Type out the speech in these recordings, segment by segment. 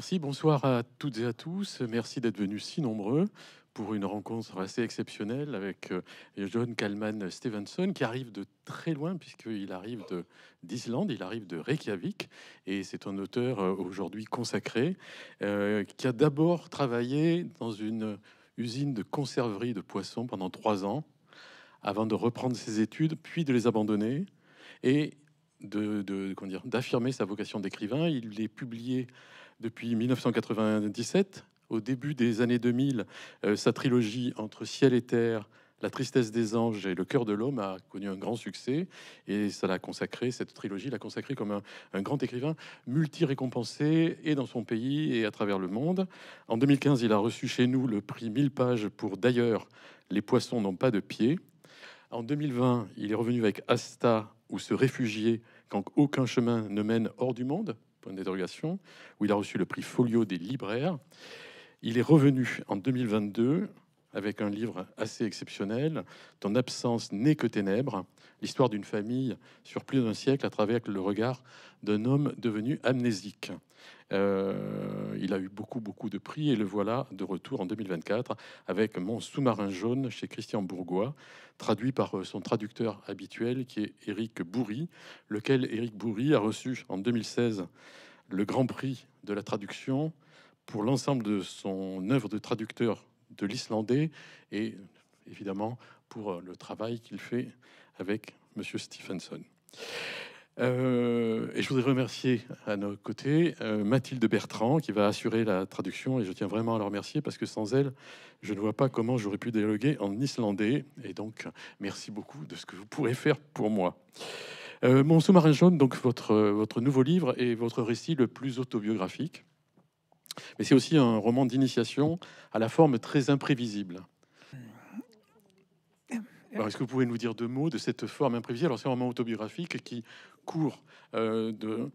Merci, bonsoir à toutes et à tous. Merci d'être venus si nombreux pour une rencontre assez exceptionnelle avec euh, John Kalman Stevenson qui arrive de très loin puisqu'il arrive d'Islande, il arrive de Reykjavik et c'est un auteur euh, aujourd'hui consacré euh, qui a d'abord travaillé dans une usine de conserverie de poissons pendant trois ans avant de reprendre ses études puis de les abandonner et de, d'affirmer sa vocation d'écrivain. Il est publié depuis 1997 au début des années 2000, euh, sa trilogie entre ciel et terre, la tristesse des anges et le cœur de l'homme a connu un grand succès et ça l'a consacré, cette trilogie l'a consacré comme un, grand écrivain multi-récompensé et dans son pays et à travers le monde. En 2015, il a reçu chez nous le prix 1000 pages pour D'ailleurs, les poissons n'ont pas de pied. En 2020, il est revenu avec Asta ou se réfugier quand aucun chemin ne mène hors du monde, point d'interrogation, où il a reçu le prix Folio des libraires. Il est revenu en 2022 avec un livre assez exceptionnel, Ton absence n'est que ténèbres, l'histoire d'une famille sur plus d'un siècle à travers le regard d'un homme devenu amnésique. Euh, il a eu beaucoup, beaucoup de prix et le voilà de retour en 2024 avec Mon sous-marin jaune chez Christian Bourgois, traduit par euh, son traducteur habituel qui est Éric Bourri, lequel Éric Bourri a reçu en 2016 le Grand Prix de la traduction pour l'ensemble de son œuvre de traducteur de l'islandais et évidemment pour euh, le travail qu'il fait avec Monsieur Stephenson. Euh, et je voudrais remercier à nos côtés euh, Mathilde Bertrand qui va assurer la traduction et je tiens vraiment à la remercier parce que sans elle, je ne vois pas comment j'aurais pu dialoguer en islandais et donc merci beaucoup de ce que vous pourrez faire pour moi. Mon sous-marin jaune, donc votre, votre nouveau livre et votre récit le plus autobiographique. Mais c'est aussi un roman d'initiation à la forme très imprévisible. Alors, est-ce que vous pouvez nous dire deux mots de cette forme imprévisible? Alors, c'est un roman autobiographique qui court euh, de,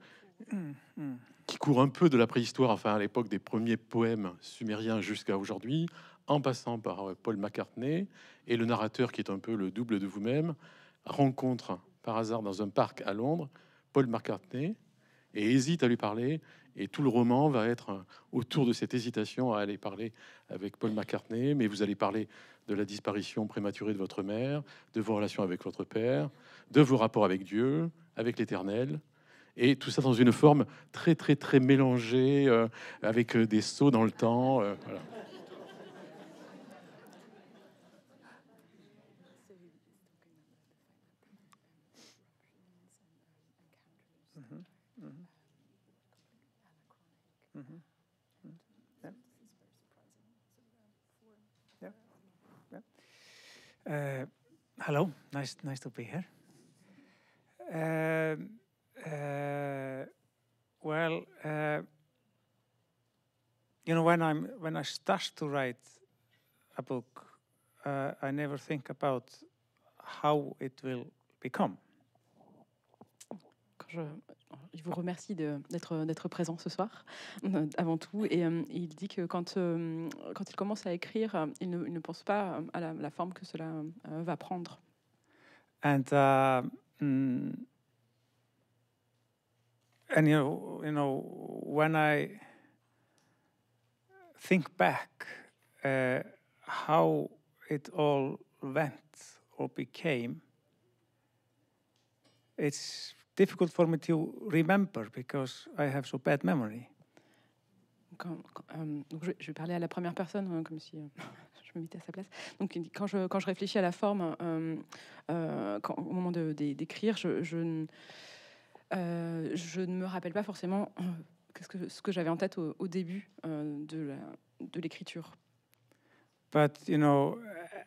qui court un peu de la préhistoire, enfin à l'époque des premiers poèmes sumériens jusqu'à aujourd'hui, en passant par euh, Paul McCartney et le narrateur qui est un peu le double de vous-même rencontre par hasard dans un parc à Londres Paul McCartney et hésite à lui parler et tout le roman va être euh, autour de cette hésitation à aller parler avec Paul McCartney, mais vous allez parler de la disparition prématurée de votre mère, de vos relations avec votre père, de vos rapports avec Dieu, avec l'Éternel, et tout ça dans une forme très très très mélangée, euh, avec euh, des sauts dans le temps. voilà. Uh, hello, nice, nice to be here. Uh, uh, well, uh, you know, when I'm when I start to write a book, I never think about how it will become. Quand je, vous remercie d'être présent ce soir, euh, avant tout. Et euh, il dit que quand, euh, quand il commence à écrire, il ne, il ne pense pas à la, la, forme que cela va prendre. And, uh, mm, and you know, you know, when I think back uh, how it all went or became, it's difficult for me to remember because I have so bad memory. Quand, quand, euh, donc je, je, vais parler à la première personne, hein, comme si euh, je me mettais à sa place. Donc, quand je, quand je réfléchis à la forme, euh, euh quand, au moment d'écrire, je, je, euh, je, ne me rappelle pas forcément euh, ce que, ce que j'avais en tête au, au début de l'écriture. But, you know,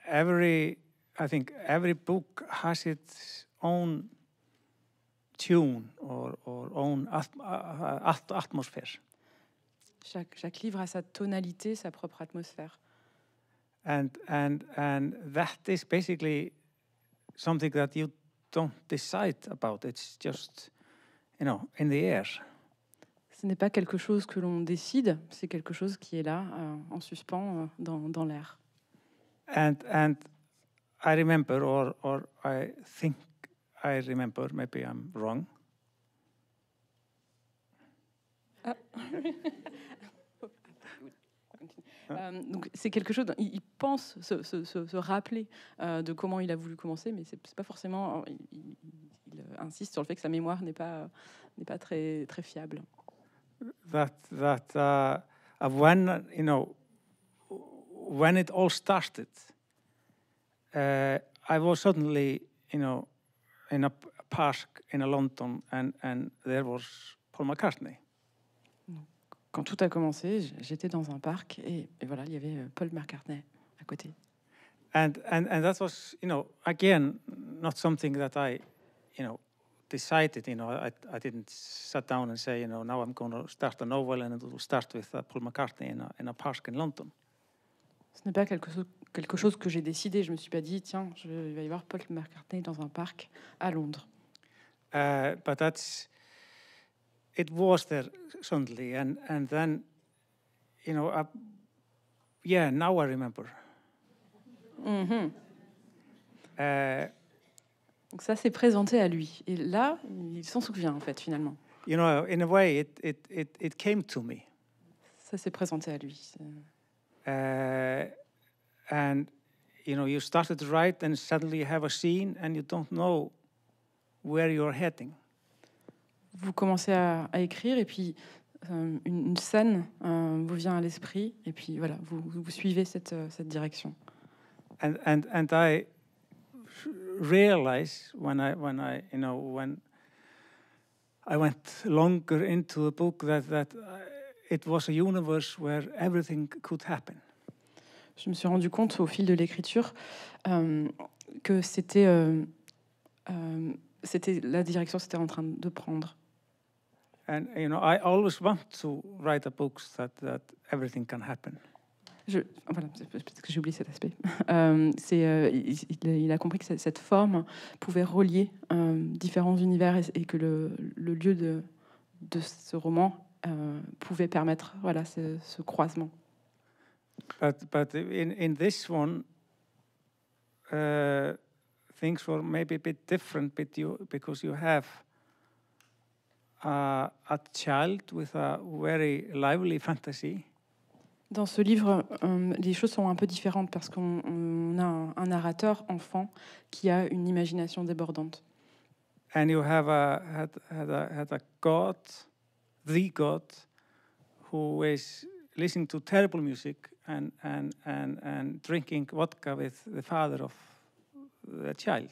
every, I think every book has its own tune or, or own at atmosphere. Chaque, chaque livre a sa tonalité, sa propre atmosphère. And, and, and that is basically something that you don't decide about. It's just, you know, in the air. Ce n'est pas quelque chose que l'on décide, c'est quelque chose qui est là, euh, en suspens, euh, dans, dans l'air. And, and I remember, or, or I think I remember, maybe I'm wrong. Uh, Euh, donc c'est quelque chose. Il, pense se, se- se- se rappeler euh, de comment il a voulu commencer, mais c'est pas forcément. Il, il- il, euh, insiste sur le fait que sa mémoire n'est pas n'est pas très très fiable. that that uh, when you know when it all started, uh, I was suddenly you know in a park in a London, and and there was Paul McCartney, Quand tout a commencé, j'étais dans un parc et, et voilà, il y avait euh, Paul McCartney à côté. and and and that was you know again not something that I you know decided. You know, I I didn't sit down and say you know now I'm going to start a novel and it will start with uh, Paul McCartney in a in a park in London. Ce n'est pas quelque chose, quelque chose que j'ai décidé. Je me suis pas dit, tiens, je, il va y avoir Paul McCartney dans un parc à Londres. Uh, but that's it was there suddenly, and and then you know, uh, yeah. Now I remember. Mhm. Uh, Donc ça s'est présenté à lui. Et là, il s'en souvient en fait finalement. you know, in a way, it it it, it came to me, Ça s'est présenté à lui. And you know, you started to write, and suddenly you have a scene, and you don't know where you're heading. Vous commencez à, à écrire et puis euh, une, une scène euh, vous vient à l'esprit et puis voilà, vous, vous suivez cette, euh, cette direction. and and and I realize when I when I you know when I went longer into the book that that uh, it was a universe where everything could happen. Je me suis rendu compte au fil de l'écriture euh, que c'était euh, euh, c'était la direction c'était en train de prendre. And you know, I always want to write a book that that everything can happen. Je, voilà, peut-être que j'ai oublié cet aspect. C'est, il, a compris que cette- forme pouvait relier différents univers et, et que le, le lieu de, de ce roman pouvait permettre voilà, ce, ce croisement. But but in in this one, uh, things were maybe a bit different, but you because you have a, a child with a very lively fantasy. Dans ce livre, euh, les choses sont un peu différentes parce qu'on a un, un narrateur enfant qui a une imagination débordante. and you have a had, had a had a god, the god, who is listening to terrible music and and and and drinking vodka with the father of the child.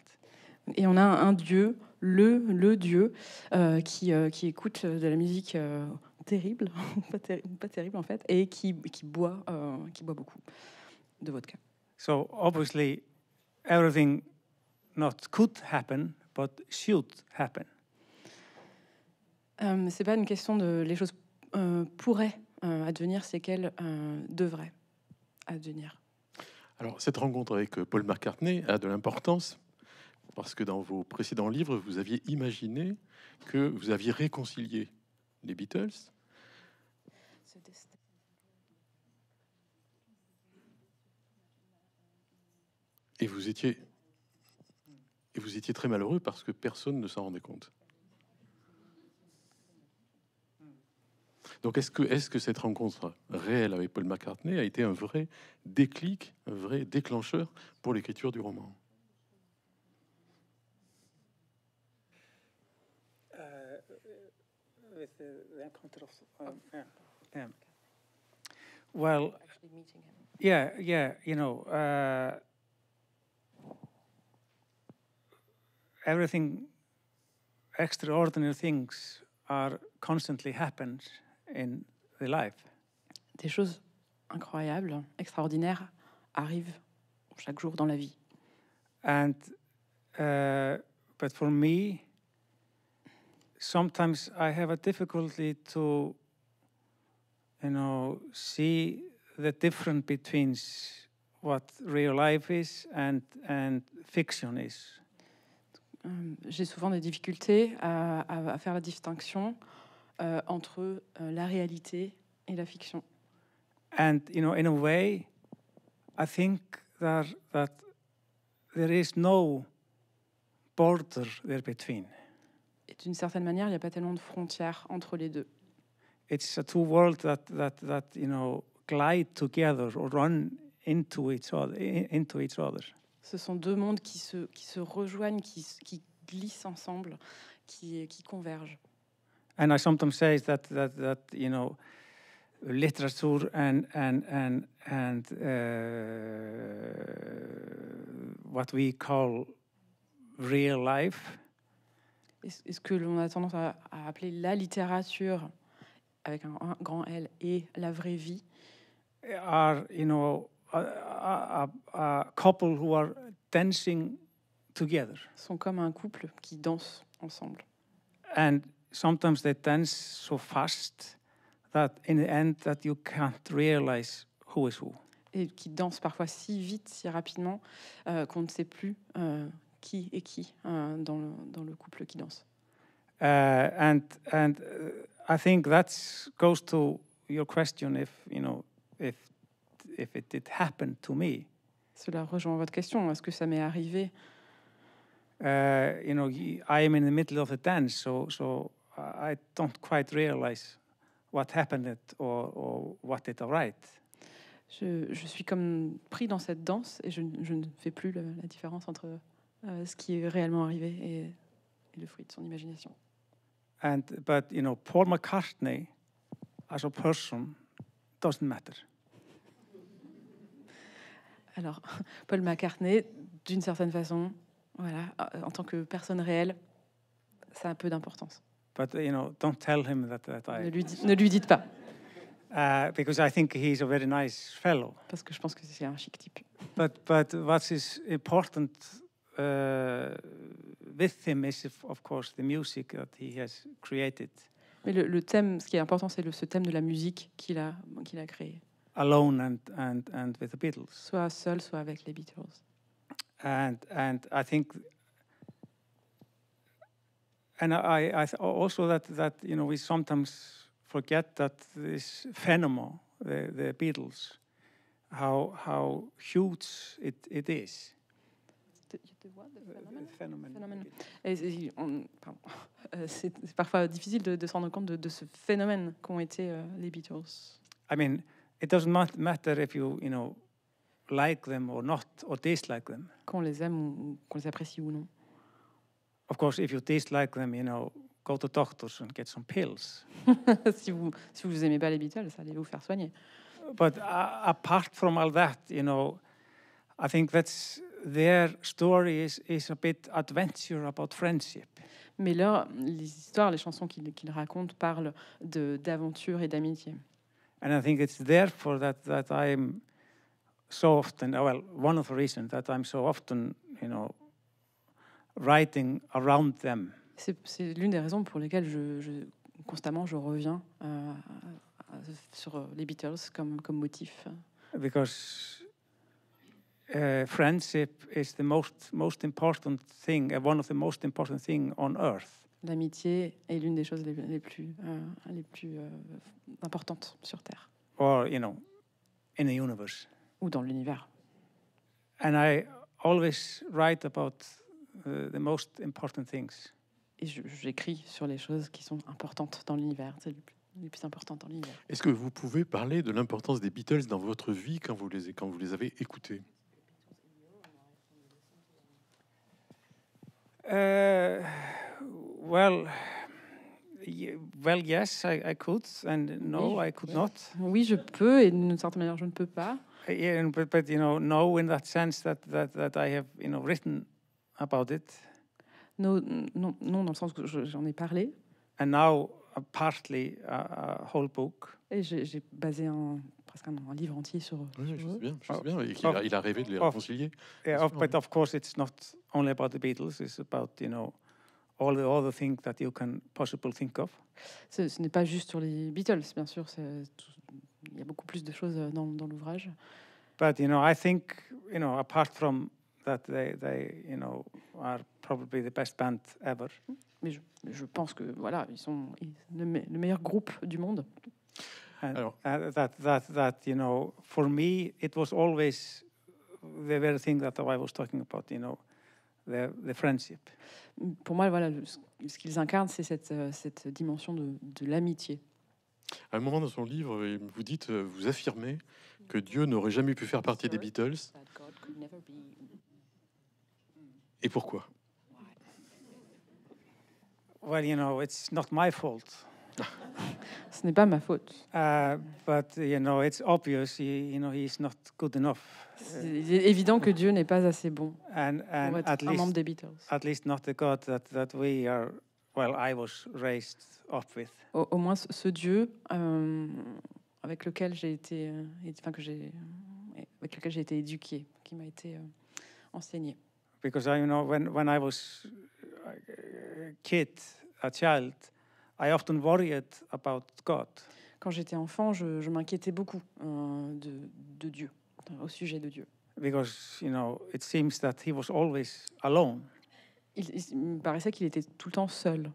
Et on a un, dieu, le, le dieu, euh, qui, euh, qui écoute de la musique euh, terrible, pas, terri- pas terrible en fait, et qui, qui, boit, euh, qui boit beaucoup de vodka. So obviously, everything not could happen, but should happen. Euh, c'est pas une question de les choses euh, pourraient advenir, c'est qu'elles euh, advenir. Alors, cette rencontre avec euh, Paul McCartney a de l'importance parce que dans vos précédents livres, vous aviez imaginé que vous aviez réconcilié les Beatles. Et vous étiez et vous étiez très malheureux parce que personne ne s'en rendait compte. Donc, est-ce que, cette rencontre réelle avec Paul McCartney a été un vrai déclic, un vrai déclencheur pour l'écriture du roman? With the, the encounter of, um, yeah, yeah. Well, yeah, yeah, you know, uh, everything, extraordinary things are constantly happens in the life. Des choses incroyables, extraordinaires arrivent chaque jour dans la vie. And, uh, but for me, sometimes I have a difficulty to, you know, see the difference between what real life is and, and fiction is. Euh, J'ai souvent des difficultés à, à- à faire la distinction euh, entre euh, la réalité et la fiction. And, you know, in a way, I think that, that there is no border there between. Et d'une certaine manière, il n'y a pas tellement de frontières entre les deux. It's a two world that, that, that, you know, glide together or run into each other. Into each other. Ce sont deux mondes qui se, qui se rejoignent, qui, qui glissent ensemble, qui, qui convergent. And I sometimes say that that that you know, literature and and and and uh, what we call real life. Et ce- et ce que l'on a tendance à, à appeler la littérature, avec un, un grand L, et la vraie vie, are you know a, a, a a couple who are dancing together, sont comme un couple qui danse ensemble. and sometimes they dance so fast that in the end that you can't realize who is who. Et qui dansent parfois si vite, si rapidement, euh, qu'on ne sait plus euh, qui est qui euh, dans, le, dans le couple qui danse. Uh, and and uh, I think that goes to your question if you know if if it did happen to me. Cela rejoint votre question. Est-ce que ça m'est arrivé? Uh, you know, I am in the middle of the dance, so so I don't quite realize what happened it or or what did I write. je, je suis comme pris dans cette danse et je, ne- je ne fais plus le- la différence entre euh, ce qui est réellement arrivé et, et le fruit de son imagination. And but you know, Paul McCartney as a person doesn't matter. Alors, Paul McCartney, d'une certaine façon, voilà, en tant que personne réelle, ça a peu d'importance. But you know, don't tell him that that Ne I lui, di- ne lui dites pas, uh, because I think he's a very nice fellow. parce que je pense que c'est un chic type. But but what is important uh, with him is, of- of course, the music that he has created, Mais le, le thème, ce qui est important, c'est ce thème de la musique qu'il a, qu'il a créé, alone and and and with the Beatles. soit seul, soit avec les Beatles. And and I think, and I I th- also that that you know we sometimes forget that this phenomenon, the the Beatles, how how huge it it is. C'est- parfois difficile de, de se rendre compte de, de ce phénomène qu'ont été euh, les Beatles. I mean, it doesn't mat- matter if you, you know, like them or not, or dislike them. Qu'on les aime ou qu'on les apprécie ou non. Of course, if you dislike them, you know, go to doctors and get some pills. si vous si vous aimez pas les Beatles, allez vous faire soigner. But uh, apart from all that, you know, I think that's their story is, is a bit adventure about friendship. Mais là, les histoires, les chansons qu'ils qu'ils racontent parlent de d'aventure et d'amitié. And I think it's therefore that, that I'm so often, well, one of the reasons that I'm so often, you know, writing around them. C'est l'une des raisons pour lesquelles je, je- constamment je reviens euh, sur les Beatles comme, comme motif. because uh, friendship is the most most important thing, uh, one of the most important thing on earth. L'amitié est l'une des choses les, les plus, euh, les plus euh, importantes sur Terre or you know, in the universe. ou dans l'univers. And I always write about uh, the most important things. Et je- j'écris sur les choses qui sont importantes dans l'univers, c'est les plus, importantes dans l'univers. Est-ce que vous pouvez parler de l'importance des Beatles dans votre vie quand vous les, quand vous les avez écoutés? Uh, well, well, yes, I, I could, and no, Oui, I could oui. not. Oui, je peux, et d'une certaine manière, je ne peux pas. Yeah, and- but, but you know, no, in that sense that, that, that I have you know written about it, Non, non, non dans le sens que je- j'en ai parlé, and now uh, partly a, a whole book. et j'ai basé un, presque un, un livre entier sur, Oui, sur je sais bien, je sais Oh. bien, qu'il Oh. a, il a rêvé de les Oh. réconcilier. Yeah, of, but of course, it's not only about the Beatles. It's about you know all the other things that you can possibly think of. Ce, ce n'est pas juste sur les Beatles, bien sûr, il y a beaucoup plus de choses euh, dans, dans l'ouvrage. But you know, I think you know, apart from that, they they you know are probably the best band ever. Mais je, je pense que voilà, ils sont ils- le, me- le meilleur groupe du monde. And Alors- uh, that that that you know, for me, it was always the very thing that I was talking about. You know, the the friendship. Pour moi, voilà, le- ce ce qu'ils incarnent, c'est cette, euh, cette dimension de, de l'amitié. À un moment dans son livre, euh, vous dites, euh, vous affirmez que Dieu n'aurait jamais pu faire partie des Beatles. Et pourquoi? Well, you know, it's not my fault. Ce n'est pas ma faute. Uh, but you know, it's obvious. He, you know, he's not good enough, C'est évident que Dieu n'est pas assez bon and pour and être at un membre least des Beatles. at least not the God that that we are. Well, I was raised up with. Au, au moins ce, Dieu euh, avec lequel j'ai été, euh, enfin que j'ai, euh, avec lequel j'ai été éduqué, qui m'a été euh, enseigné. Because I, you know, when when I was a kid, a child, I often worried about God Quand j'étais enfant, je, je m'inquiétais beaucoup euh, de, de Dieu, au sujet de Dieu. because you know it seems that he was always alone. Il, il- me paraissait qu'il était tout le temps seul.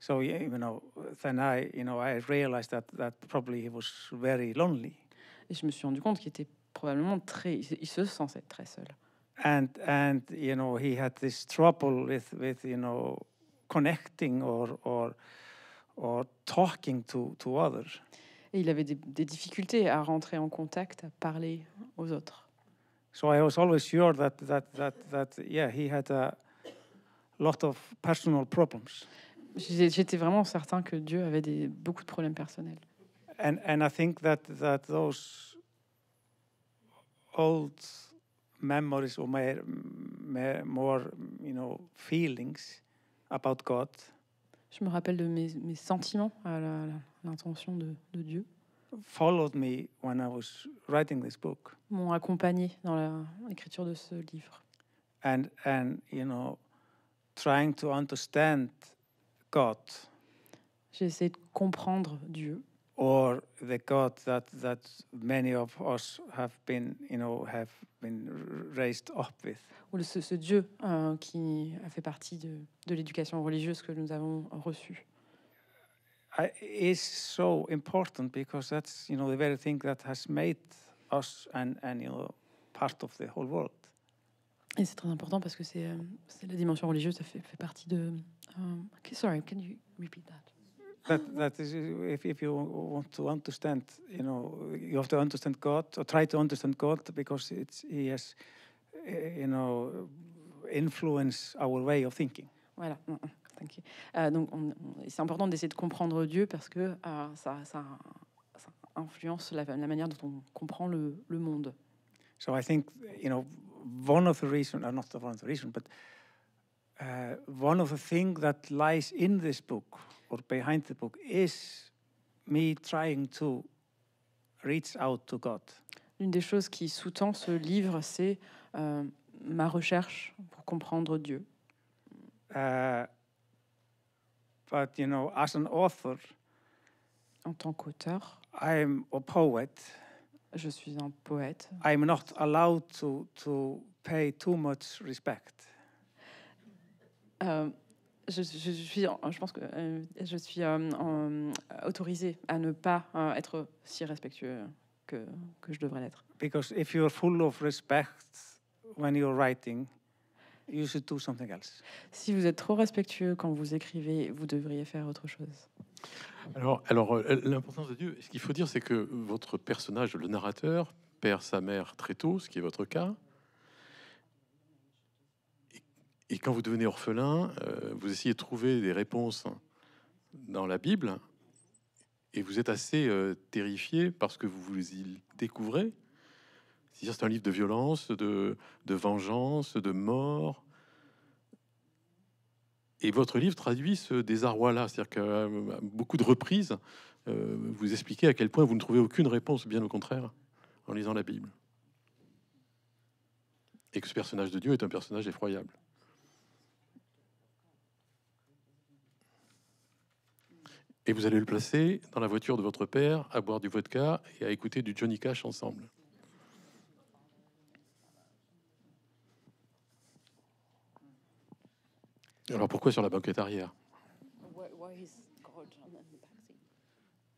So you know, then I, you know, I realized that that probably he was very lonely, Et je me suis rendu compte qu'il était probablement très, il se sentait très seul. And and you know he had this trouble with with you know connecting or or or talking to to others. Et il avait des, des difficultés à rentrer en contact, à parler aux autres. So I was always sure that that that that yeah he had a lot of personal problems, J'étais vraiment certain que Dieu avait des, beaucoup de problèmes personnels. and and I think that that those old memories or my, my more you know feelings about God. Je me rappelle de mes, mes sentiments à l'intention de, de Dieu, followed me when I was writing this book, m'ont accompagné dans l'écriture de ce livre. and and you know trying to understand God. J'ai essayé de comprendre Dieu, or the God that that many of us have been you know have been raised up with. ou le- ce, ce Dieu euh, qui a fait partie de, de l'éducation religieuse que nous avons reçue. Is so important because that's you know the very thing that has made us and and you know part of the whole world. Et c'est très important parce que c'est euh, la dimension religieuse, ça fait, fait partie de... euh, ok, sorry, can you repeat that? That that is if if you want to understand you know you have to understand God or try to understand God because it's he has eh, you know influence our way of thinking. Voilà, mm, mm, thank you. Euh, donc, on- on- c'est important d'essayer de comprendre Dieu parce que euh, ça, ça, ça influence la, la manière dont on comprend le, le monde. So I think you know one of the reason, or not the one of the reason, but uh, one of the things that lies in this book or behind the book is me trying to reach out to God. L'une des choses qui sous-tend ce livre, c'est euh, ma recherche pour comprendre Dieu. Uh, but you know, as an author, En tant qu'auteur, I'm a poet. je suis un poète. I'm not allowed to to pay too much respect. Euh, je, je suis, je pense que euh, je suis euh, en- autorisée à ne pas euh, être si respectueux que, que je devrais l'être. Because if you're full of respect when you're writing, you should do something else. Si vous êtes trop respectueux quand vous écrivez, vous devriez faire autre chose. Alors, alors euh, l'importance de Dieu, ce qu'il faut dire, c'est que votre personnage, le narrateur, perd sa mère très tôt, ce qui est votre cas. Et, quand vous devenez orphelin, euh, vous essayez de trouver des réponses dans la Bible, et vous êtes assez euh, terrifié parce que vous vous y découvrez. C'est-à-dire, c'est un livre de violence, de, de vengeance, de mort. Et votre livre traduit ce désarroi-là, c'est-à-dire qu'à beaucoup de reprises, euh, vous expliquez à quel point vous ne trouvez aucune réponse, bien au contraire, en lisant la Bible. Et que ce personnage de Dieu est un personnage effroyable. Et vous allez le placer dans la voiture de votre père à boire du vodka et à écouter du Johnny Cash ensemble. Alors pourquoi sur la banquette arrière?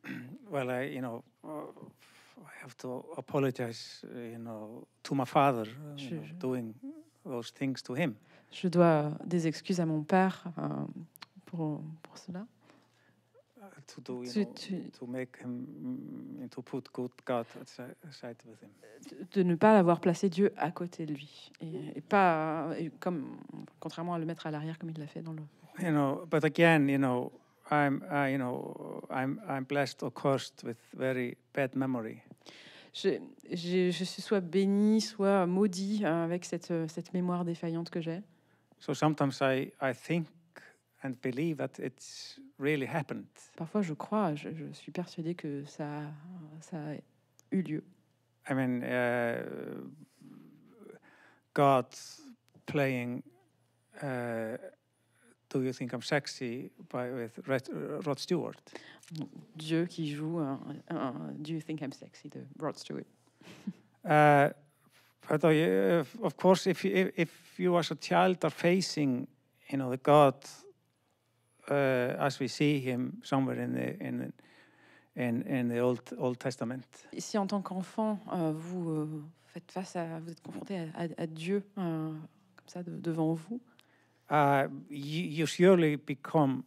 Well, I, you know, I have to apologize, you know, to my father, you Sure, know, sure. doing those things to him. Je dois des excuses à mon père euh, pour, pour cela. To do, you To- know, to- to make him, mm, to put good God aside with him. de- ne pas avoir placé Dieu à côté de lui et, et pas et comme contrairement à le mettre à l'arrière comme il l'a fait dans le You know, but again, you know, I'm, uh, you know, I'm, I'm blessed or cursed with very bad memory. je, j'ai- je suis soit béni soit maudit euh, avec cette, cette mémoire défaillante que j'ai So sometimes I, I think and believe that it's really happened. parfois je crois je, je suis persuadée que ça ça a eu lieu I mean, uh, God playing uh, Do You Think I'm Sexy by, with Rod, Rod Stewart. Dieu qui joue un, un Do You Think I'm Sexy de Rod Stewart Uh, but uh, of course, if you, if- you as a child are facing, you know, the God uh, as we see him somewhere in the in the, in, in the Old Old Testament, si en tant qu'enfant, euh, vous euh, faites face à, vous êtes confronté à, à- à Dieu euh, comme ça de- devant vous, uh, you, you surely become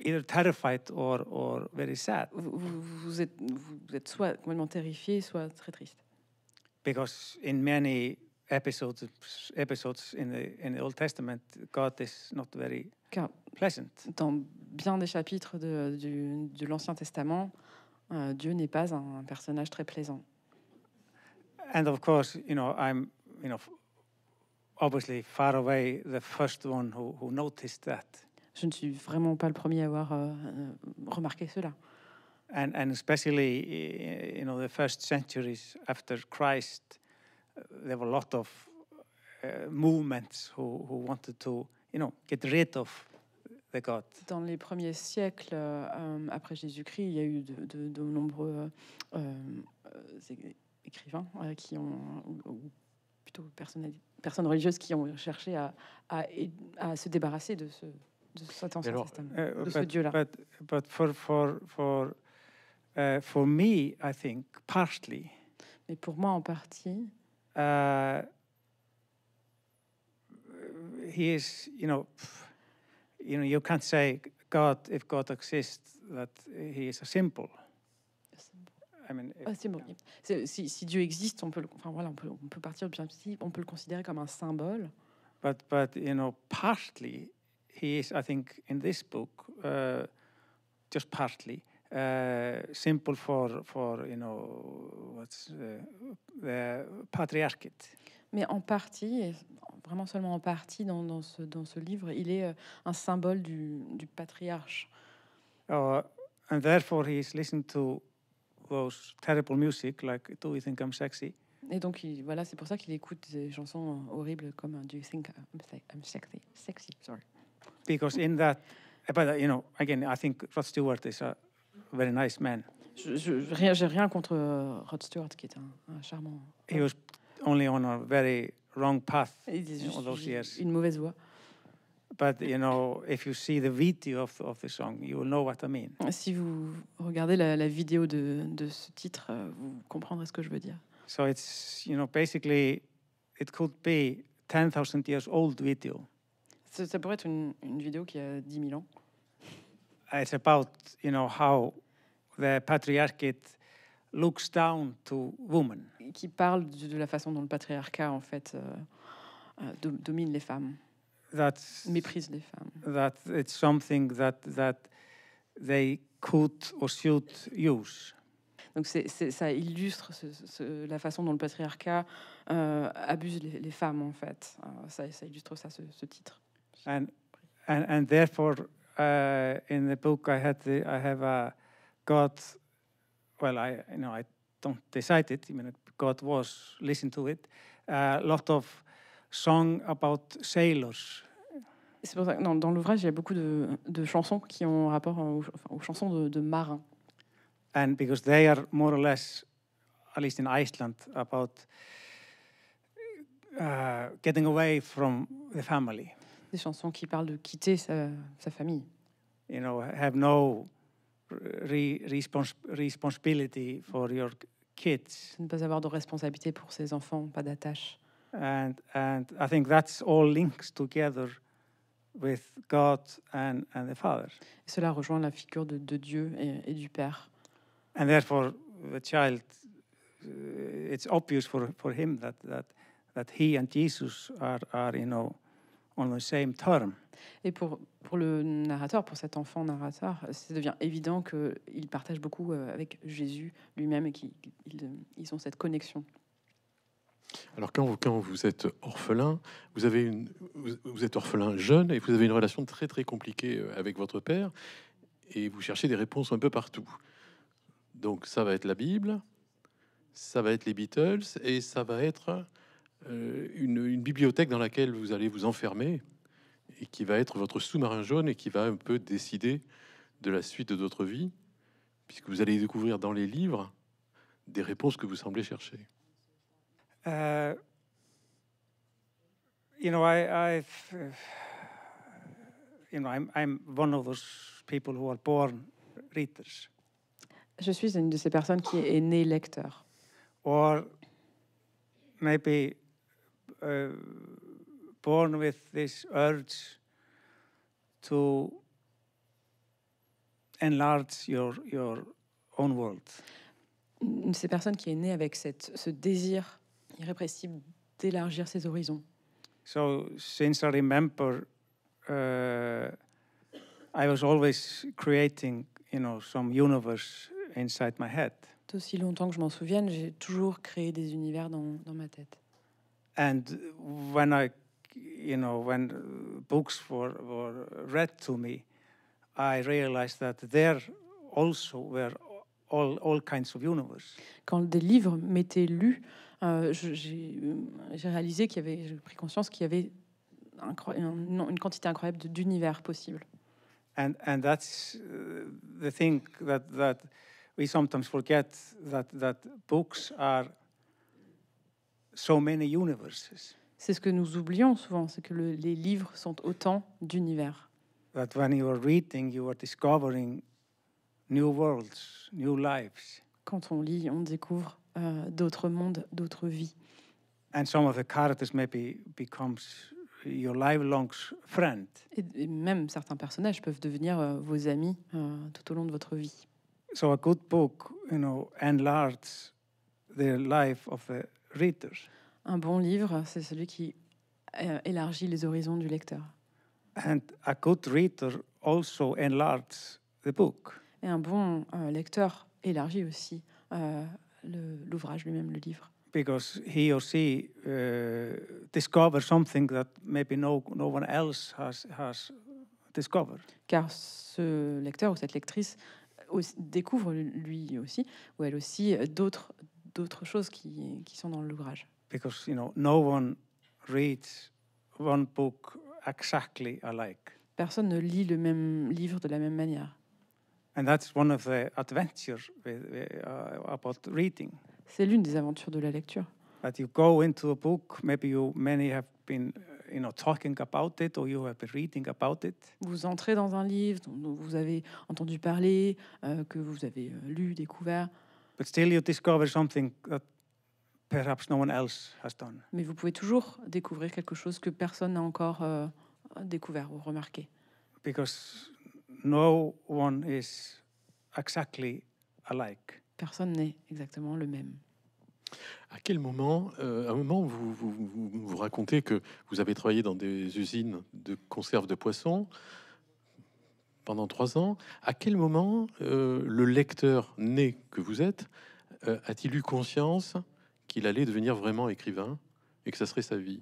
either terrified or or very sad. Vous, vous- vous êtes, vous êtes soit complètement terrifié, soit très triste. because in many episodes episodes in the in the Old Testament, God is not very pleasant. dans bien des chapitres de, du- de l'Ancien Testament, euh, Dieu n'est pas un personnage très plaisant. And of course, you know, I'm, you know, obviously far away the first one who, who noticed that. Je ne suis vraiment pas le premier à avoir euh, euh, remarqué cela. And, and especially, y- you know, the first centuries after Christ, there were a lot of uh, movements who, who wanted to, you know, get rid of the God. Dans les premiers siècles euh, après Jésus-Christ, il y a eu de, de- de nombreux euh, euh, écrivains euh, qui ont, ou, ou plutôt personnes religieuses qui ont cherché à, à, é- à se débarrasser de, ce, de cet Ancien alors, Testament. Uh, De ce but, Dieu-là. but, but for, for, for, uh, for me, I think, partly, Mais pour moi, en partie, uh, he is, you know, you know, you can't say God, if God exists, that he is a symbol. I mean, if- Ah, c'est bon. C'est- Si, si Dieu existe, on peut, le, enfin, voilà, on peut, on peut partir du principe, on peut le considérer comme un symbole. but but you know, partly he is, I think, in this book, uh, just partly. Uh, symbol for for you know what's uh, the patriarchate Mais en partie, et vraiment seulement en partie, dans, dans ce, dans ce livre, il est euh, un symbole du, du patriarche. Uh, and therefore he is listening to those terrible music like Do You Think I'm Sexy? Et donc, il- voilà, c'est pour ça qu'il écoute des chansons euh, horribles comme euh, Do you think I'm, se- I'm sexy? Sexy, sorry. Because in that, but uh, you know, again, I think Rod Stewart is a very nice man. Je je- je- rien, j'ai rien contre euh, Rod Stewart, qui est un, un charmant. He was only on a very wrong path all those years. une mauvaise voix. But you know, if you see the video of, of the song, you will know what I mean. Si vous regardez la, la vidéo de, de ce titre, euh, vous comprendrez ce que je veux dire. So it's you know, basically, it could be 10,000 years old video. Ça, ça pourrait être une, une vidéo qui a 10 000 ans. It's about you know how the patriarchate looks down to women. qui parle de, la façon dont le patriarcat en fait euh, euh, do- domine les femmes, That's méprise les femmes. that it's something that that they could or should use. Donc c'est, c'est- ça illustre ce- ce- la façon dont le patriarcat euh, abuse les, les femmes en fait. Euh, ça, ça illustre ça, ce, ce titre. And and and therefore, uh, in the book, I had the, I have a God. Well, I you know I don't decide it. I mean, God was listen to it. A lot of song about sailors. C'est pour ça que dans, dans l'ouvrage, il y a beaucoup de, de chansons qui ont rapport aux, enfin, aux chansons de, de marins. and because they are more or less, at least in Iceland, about uh, getting away from the family. Des chansons qui parlent de quitter sa, sa famille. You know, have no re- respons- responsibility for your kids, ne pas avoir de responsabilité pour ses enfants, pas d'attache. and and I think that's all links together with God and, and the Father. Et cela rejoint la figure de, de Dieu et, et du Père. And therefore, the child, uh, it's obvious for, for him that, that, that he and Jesus are, are, you know, on the same term. Et pour, pour le narrateur, pour cet enfant narrateur, ça devient évident qu'il partage beaucoup euh, avec Jésus lui-même et qu'ils ils- ils ont cette connexion. Alors quand vous, quand vous êtes orphelin, vous, avez une, vous, vous êtes orphelin jeune et vous avez une relation très très compliquée euh, avec votre père et vous cherchez des réponses un peu partout. Donc ça va être la Bible, ça va être les Beatles et ça va être euh, une, une bibliothèque dans laquelle vous allez vous enfermer et qui va être votre sous-marin jaune et qui va un peu décider de la suite de votre vie puisque vous allez découvrir dans les livres des réponses que vous semblez chercher. Uh, you know, I, I've, uh, you know, I'm, I'm one of those people who are born readers, Je suis une de ces personnes qui est née lecteur. or maybe uh, born with this urge to enlarge your your own world. Une de ces personnes qui est née avec cette, ce désir irrépressible d'élargir ses horizons. So since I remember, uh, I was always creating, you know, some universe inside my head, D'aussi longtemps que je m'en souvienne, j'ai toujours créé des univers dans, dans ma tête. And when I, you know, when books were were read to me, I realized that there also were all all kinds of universe. Quand des livres m'étaient lus, euh, j'ai réalisé qu'il y avait, j'ai pris conscience qu'il y avait une quantité incroyable d'univers possibles. And and that's uh, the thing that that we sometimes forget that that books are so many universes. C'est ce que nous oublions souvent, c'est que le- les livres sont autant d'univers. That when you are reading, you are discovering new worlds, new lives, Quand on lit, on découvre euh, d'autres mondes, d'autres vies. and some of the characters maybe becomes your lifelong friend. Et, et même certains personnages peuvent devenir euh, vos amis euh, tout au long de votre vie. So a good book, you know, enlarges the life of the reader. Un bon livre, c'est celui qui euh, élargit les horizons du lecteur. And a good reader also enlarges the book. Et un bon euh, lecteur élargit aussi euh, l'ouvrage lui-même, le livre. because he or she uh, discovers something that maybe no, no one else has, has discovered. Car ce lecteur ou cette lectrice aussi- découvre lui aussi, ou elle aussi, euh, d'autres d'autres choses qui, qui sont dans l'ouvrage. Because, you know, no one reads one book exactly alike. Personne ne lit le même livre de la même manière. And that's one of the adventures with, uh, about reading. C'est l'une des aventures de la lecture. That you go into a book, maybe you many have been, you know, talking about it or you have been reading about it. Vous entrez dans un livre dont dont vous avez entendu parler, euh, que vous avez euh, lu, découvert, But still you discover something that perhaps no one else has done. mais vous pouvez toujours découvrir quelque chose que personne n'a encore euh, découvert ou remarqué. because no one is exactly alike. Personne n'est exactement le même. À quel moment, euh, à un moment, vous, vous, vous, vous racontez que vous avez travaillé dans des usines de conserve de poissons pendant trois ans. À quel moment euh, le lecteur né que vous êtes euh, a-t-il eu conscience qu'il allait devenir vraiment écrivain et que ça serait sa vie?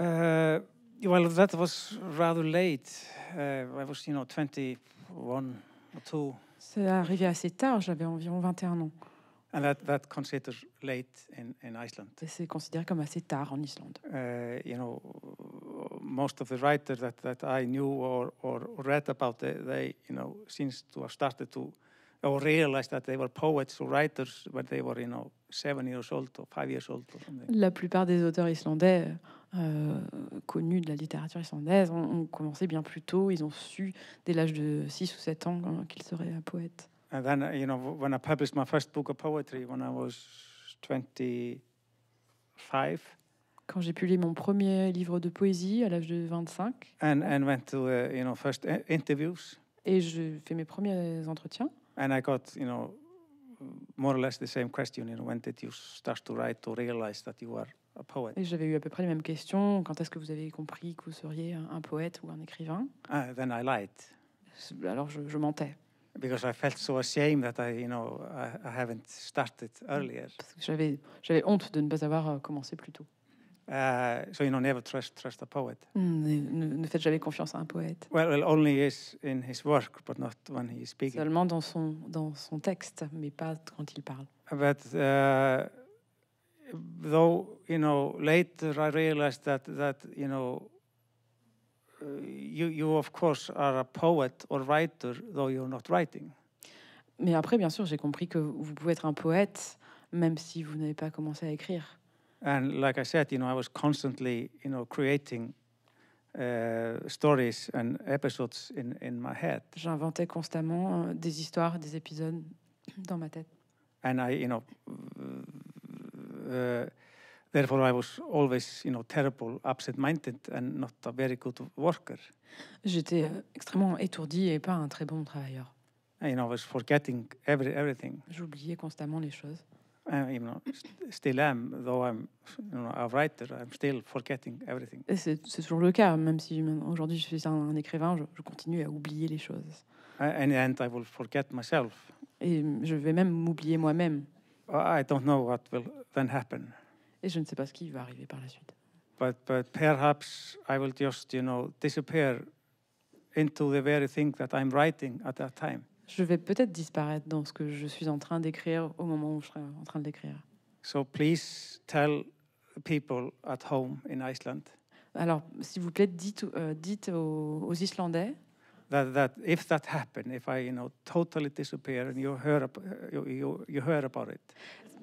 Uh, well, that was rather late. Uh, I was, you know, 21 or 2, C'est arrivé assez tard, j'avais environ 21 ans. And that, that considered late in, in Iceland. Et c'est considéré comme assez tard en Islande. Uh, you know, most of the writers that, that I knew or, or read about, they, they, you know, seems to have started to, or realized that they were poets or writers when they were, you know, seven years old or five years old or something. La plupart des auteurs islandais euh, connus de la littérature islandaise ont, ont commencé bien plus tôt. Ils ont su dès l'âge de 6 ou 7 ans qu'ils seraient poètes. And then, uh, you know, when I published my first book of poetry when I was 22, five, Quand j'ai publié mon premier livre de poésie à l'âge de 25, and and went to uh, you know first i- interviews, et je fais mes premiers entretiens, and I got you know more or less the same question. You know, when did you start to write to realize that you are a poet? et j'avais eu à peu près les mêmes questions. Quand est-ce que vous avez compris que vous seriez un, un poète ou un écrivain? Uh, then I lied Alors je, je mentais. Because I felt so ashamed that I you know I, I haven't started earlier. Parce que j'avais, j'avais honte de ne pas avoir euh, commencé plus tôt. Uh, so you know, never trust trust a poet. Ne, ne- ne faites jamais confiance à un poète. Well, well, only is in his work, but not when he is speaking. Seulement dans son, dans son texte, mais pas quand il parle. But uh, though you know, later I realized that that you know, you you of course are a poet or writer, though you're not writing. Mais après, bien sûr, j'ai compris que vous pouvez être un poète, même si vous n'avez pas commencé à écrire. And like I said, you know, I was constantly you know creating uh, stories and episodes in in my head, J'inventais constamment euh, des histoires, des épisodes dans ma tête. and I you know. Uh, therefore, I was always, you know, terrible, absent-minded, and not a very good worker. J'étais euh, extrêmement étourdi et pas un très bon travailleur. And, you know, I was forgetting every everything. J'oubliais constamment les choses. I, you know, st- still am, though I'm, you know, a writer. I'm still forgetting everything. C'est toujours le cas, même si aujourd'hui je suis un, un écrivain, je, je continue à oublier les choses. The end, I will forget myself. Et je vais même m'oublier moi-même. I don't know what will then happen, Et je ne sais pas ce qui va arriver par la suite. but but perhaps I will just, you know, disappear into the very thing that I'm writing at that time. Je vais peut-être disparaître dans ce que je suis en train d'écrire au moment où je serai en train de l'écrire. So please tell people at home in Iceland Alors, s'il vous plaît, dites, euh, dites aux, aux Islandais that, that if that happened, if I, you know, totally disappear and you hear, ab- you, you, you heard about it,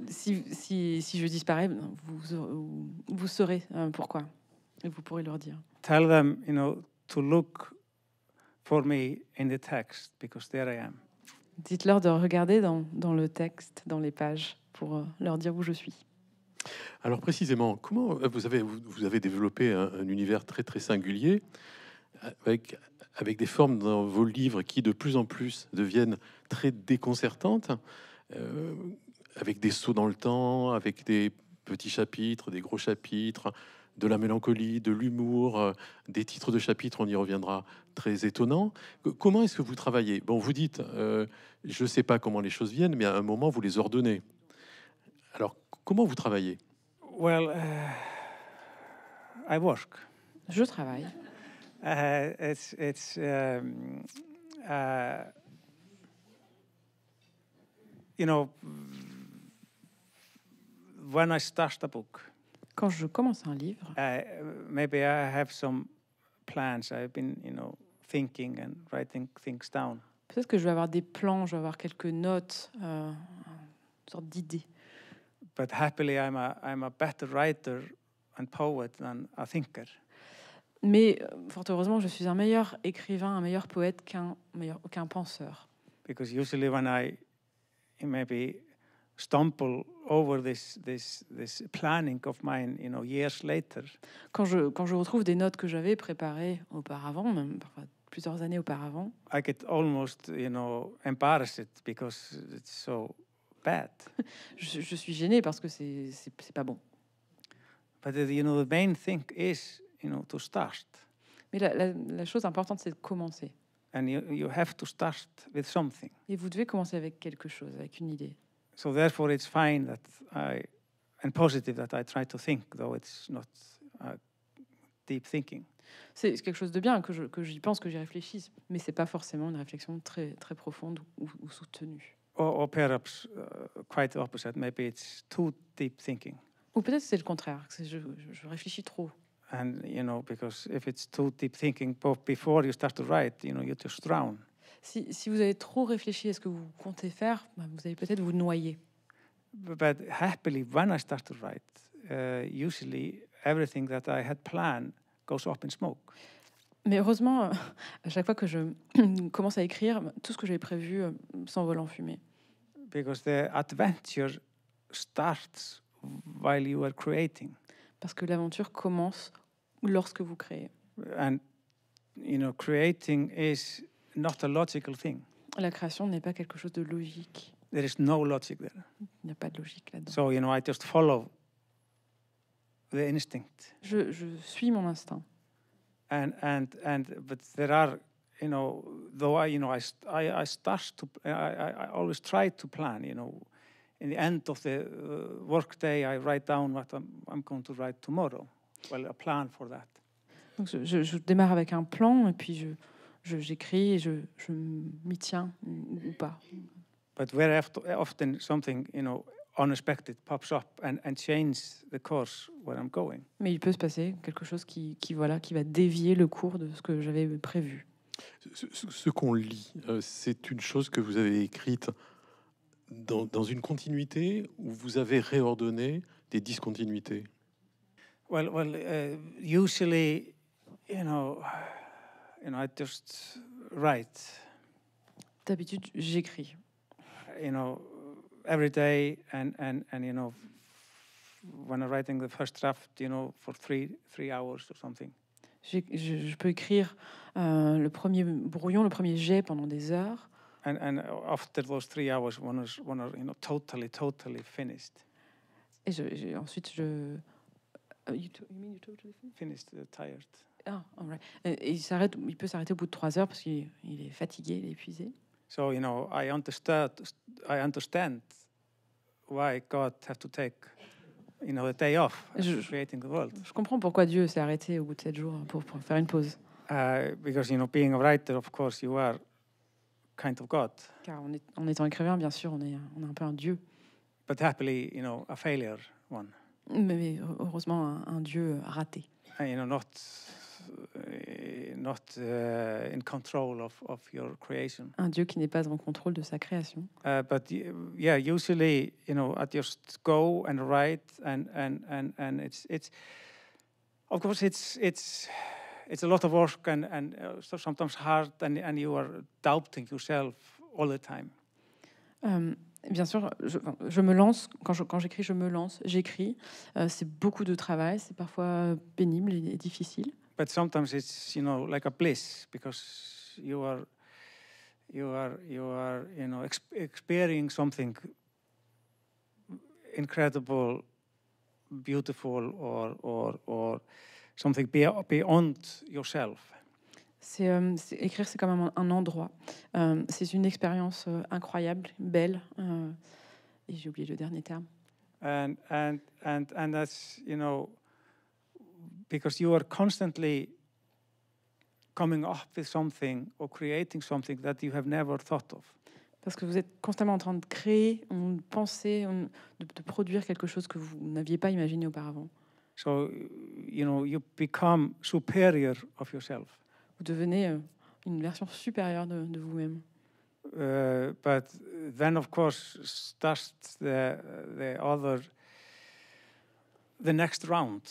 si, si, si je disparais, vous, aurez- vous saurez euh, pourquoi. Et vous pourrez leur dire. tell them, you know, to look for me in the text because there I am. Dites-leur de regarder dans, dans le texte, dans les pages, pour euh, leur dire où je suis. Alors précisément, comment euh, vous avez, vous, vous avez développé un, un univers très très singulier avec, avec des formes dans vos livres qui de plus en plus deviennent très déconcertantes, euh, avec des sauts dans le temps, avec des petits chapitres, des gros chapitres, de la mélancolie, de l'humour, euh, des titres de chapitres, on y reviendra, très étonnants. Co- Comment est-ce que vous travaillez? Bon, vous dites, euh, je ne sais pas comment les choses viennent, mais à un moment, vous les ordonnez. Alors, comment vous travaillez? Well, uh, I work. Je travaille. Uh, it's it's um, uh, you know when I start a book, Quand je commence un livre, uh, maybe I have some plans. I've been you know thinking and writing things down. peut-être que je vais avoir des plans, je vais avoir quelques notes, euh, une sorte d'idée. But happily, I'm a I'm a better writer and poet than a thinker. Mais euh, fort heureusement, je suis un meilleur écrivain, un meilleur poète qu'un meilleur qu'un penseur. because usually when I maybe stumble over this this this planning of mine, you know, years later, Quand je, quand je retrouve des notes que j'avais préparées auparavant, même parfois plusieurs années auparavant, I get almost you know embarrassed because it's so bad. je, je suis gênée parce que c'est c'est c'est pas bon. But uh, you know, the main thing is you know to start, Mais la, la- la chose importante, c'est de commencer. and you you have to start with something. Et vous devez commencer avec quelque chose, avec une idée. So therefore, it's fine that I and positive that I try to think, though it's not uh, deep thinking. C'est quelque chose de bien que je- que j'y pense, que j'y réfléchisse, mais c'est pas forcément une réflexion très, très profonde ou, ou soutenue. Or, or perhaps uh, quite the opposite. Maybe it's too deep thinking. Ou peut-être c'est le contraire, que je, je- je réfléchis trop. And you know, because if it's too deep thinking, before you start to write, you know, you just drown. Si, si vous avez trop réfléchi à ce que vous comptez faire, bah, vous allez peut-être vous noyer. But happily, when I start to write, uh, usually everything that I had planned goes up in smoke. Mais heureusement, euh, à chaque fois que je commence à écrire, tout ce que j'avais prévu euh, s'envole en fumée. Because the adventure starts while you are creating. Parce que l'aventure commence lorsque vous créez. And, you know, creating is not a logical thing. La création n'est pas quelque chose de logique. There is no logic there. Il n'y a pas de logique là-dedans. So, you know, I just follow the instinct. Je, je suis mon instinct. and and and but there are you know though i you know i i, I start to I, I I always try to plan you know in the end of the uh, work day i write down what I'm, I'm going to write tomorrow well a plan for that Donc je, je- je démarre avec un plan et puis je, je- j'écris et je, je m'y tiens ou, pas. but very oft- often something you know unexpected pops up and and change the course where i'm going Mais il peut se passer quelque chose qui, qui, voilà, qui va dévier le cours de ce que j'avais prévu. Ce, ce- ce qu'on lit, euh, c'est une chose que vous avez écrite dans, dans une continuité où vous avez réordonné des discontinuités? Well well uh, usually you know you know i just write D'habitude, j'écris. you know, every day, and and and you know, when I'm writing the first draft, you know, for three three hours or something, Je, je peux écrire euh, le premier brouillon, le premier jet pendant des heures. and and after those three hours, one is one are you know totally totally finished, Et je, je- ensuite, je. Euh, you to- you mean you totally finished? uh, tired. Ah, all right. Et, et il, s'arrête, il peut s'arrêter au bout de trois heures parce qu'il il est fatigué, il est épuisé. So you know, I understand. I understand why God had to take, you know, a day off Je- creating the world. Je comprends pourquoi Dieu s'est arrêté au bout de sept jours pour, pour faire une pause. Uh, because you know, being a writer, of course, you are kind of God, Car en, est- en étant écrivain, bien sûr, on est, on est un peu un Dieu. but happily, you know, a failure one. Mais heureusement, un, un Dieu raté. uh, you know not uh, not uh, in control of, of your creation Un Dieu qui n'est pas en contrôle de sa création. uh, but yeah usually you know i just go and write and and and and it's it's of course it's it's it's a lot of work and and uh, so sometimes hard and and you are doubting yourself all the time Euh, bien sûr, je, je me lance, quand je- quand j'écris, je me lance, j'écris. Euh, c'est beaucoup de travail, c'est parfois pénible et, et difficile. but sometimes it's you know like a bliss because you are you are you are you know ex- experiencing something incredible beautiful or or or something be- beyond yourself C'est, euh, écrire, c'est quand même un, endroit. Euh, c'est une expérience euh, incroyable, belle. et j'ai oublié le dernier terme. and and and and that's you know because you are constantly coming up with something or creating something that you have never thought of Parce que vous êtes constamment en train de créer, on- de penser, on- de, de produire quelque chose que vous n'aviez pas imaginé auparavant. so you know you become superior of yourself Vous devenez euh, une version supérieure de, de vous-même. Uh, but then, of course, starts the the other, the next round.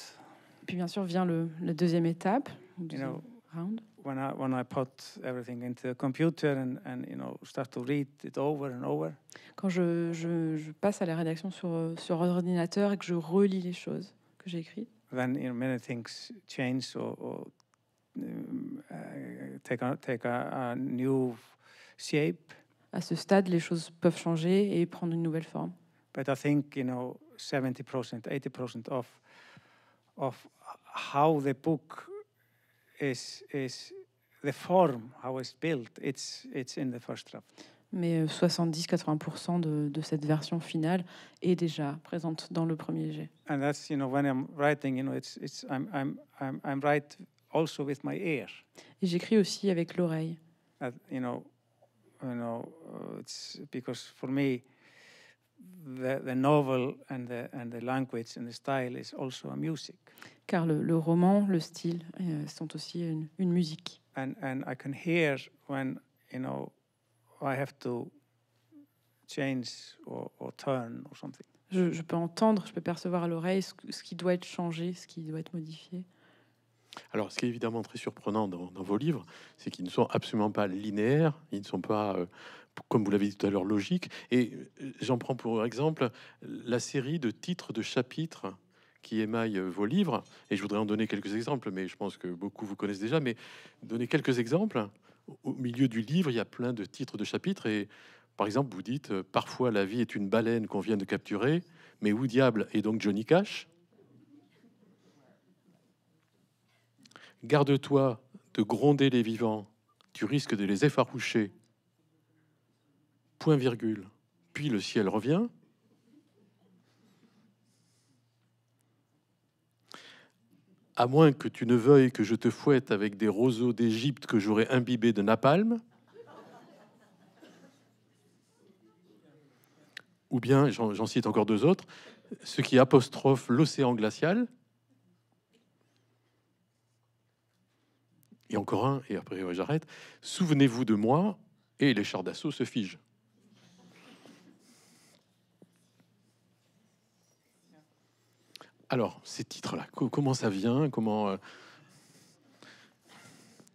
Puis bien sûr vient le, la deuxième étape, le You deuxième know, round. when I when I put everything into the computer and and you know start to read it over and over, Quand je, je- je passe à la rédaction sur, euh, sur ordinateur et que je relis les choses que j'ai écrites, then you know many things change or, or take a, take a, a new shape. à ce stade, les choses peuvent changer et prendre une nouvelle forme. But I think you know seventy percent, eighty percent of of how the book is is the form, how it's built. It's it's in the first draft. Mais euh, 70-80% de, de cette version finale est déjà présente dans le premier jet. And that's you know when I'm writing, you know, it's it's I'm I'm I'm I'm right also with my ear. Et j'écris aussi avec l'oreille. That you know, you know, uh, it's because for me, the the novel and the and the language and the style is also a music. Car le, le roman, le style euh, sont aussi une, une musique. and and I can hear when you know I have to change or, or turn or something. Je, je peux entendre, je peux percevoir à l'oreille ce, ce qui doit être changé, ce qui doit être modifié. Alors, ce qui est évidemment très surprenant dans, vos livres, c'est qu'ils ne sont absolument pas linéaires, ils ne sont pas, euh, comme vous l'avez dit tout à l'heure, logiques. Et euh, j'en prends pour exemple la série de titres de chapitres qui émaillent euh, vos livres. Et je voudrais en donner quelques exemples, mais je pense que beaucoup vous connaissent déjà. Mais donner quelques exemples. Au- milieu du livre, il y a plein de titres de chapitres. Et par exemple, vous dites Parfois la vie est une baleine qu'on vient de capturer, mais où diable est donc Johnny Cash? Garde-toi de gronder les vivants, tu risques de les effaroucher. Point virgule. Puis le ciel revient. À moins que tu ne veuilles que je te fouette avec des roseaux d'Égypte que j'aurais imbibés de napalm. Ou bien, j'en cite encore deux autres, ce qui apostrophe l'océan glacial. Et encore un, et après j'arrête. Souvenez-vous de moi, et les chars d'assaut se figent. Alors, ces titres-là, co- comment ça vient Comment euh,